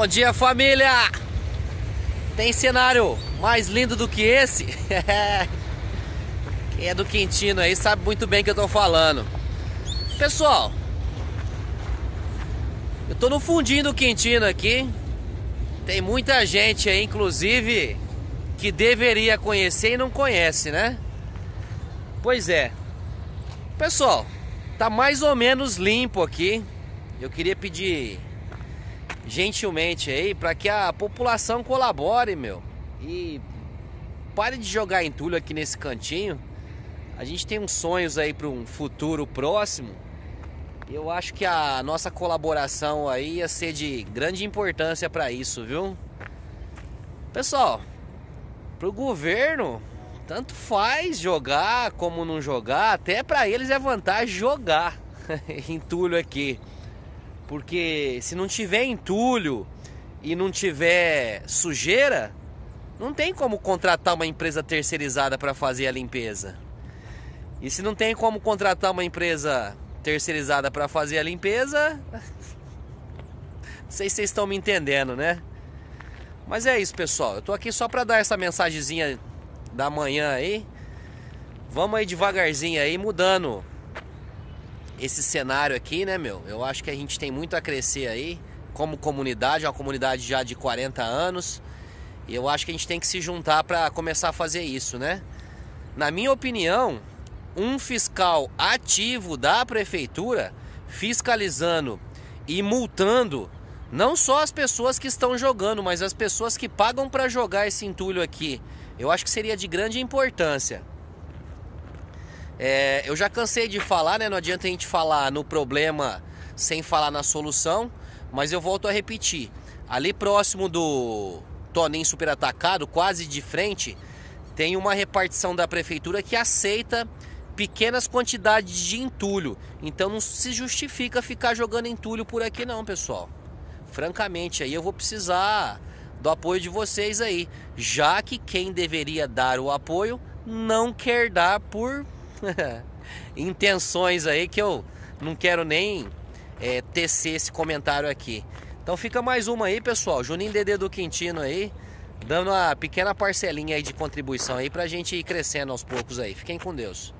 Bom dia, família! Tem cenário mais lindo do que esse? Quem é do Quintino aí sabe muito bem que eu tô falando. Pessoal, eu tô no fundinho do Quintino aqui. Tem muita gente aí, inclusive, que deveria conhecer e não conhece, né? Pois é. Pessoal, tá mais ou menos limpo aqui. Eu queria pedir gentilmente aí para que a população colabore, meu. E pare de jogar entulho aqui nesse cantinho. A gente tem uns sonhos aí para um futuro próximo. Eu acho que a nossa colaboração aí ia ser de grande importância para isso, viu? Pessoal, pro governo tanto faz jogar como não jogar, até para eles é vantagem jogar entulho aqui. Porque se não tiver entulho e não tiver sujeira, não tem como contratar uma empresa terceirizada para fazer a limpeza. E se não tem como contratar uma empresa terceirizada para fazer a limpeza, não sei se vocês estão me entendendo, né? Mas é isso, pessoal. Eu tô aqui só para dar essa mensagenzinha da manhã aí. Vamos aí devagarzinho aí, mudando esse cenário aqui, né, meu? Eu acho que a gente tem muito a crescer aí como comunidade, uma comunidade já de 40 anos. E eu acho que a gente tem que se juntar para começar a fazer isso, né? Na minha opinião, um fiscal ativo da prefeitura fiscalizando e multando não só as pessoas que estão jogando, mas as pessoas que pagam para jogar esse entulho aqui. Eu acho que seria de grande importância. É, eu já cansei de falar, né? Não adianta a gente falar no problema sem falar na solução, mas eu volto a repetir. Ali próximo do Toninho Super Atacado, quase de frente, tem uma repartição da prefeitura que aceita pequenas quantidades de entulho. Então não se justifica ficar jogando entulho por aqui não, pessoal. Francamente, aí eu vou precisar do apoio de vocês aí, já que quem deveria dar o apoio não quer dar por intenções aí que eu não quero nem é, tecer esse comentário aqui. Então fica mais uma aí, pessoal. Juninho Dedê do Quintino aí, dando uma pequena parcelinha aí de contribuição aí pra gente ir crescendo aos poucos aí. Fiquem com Deus.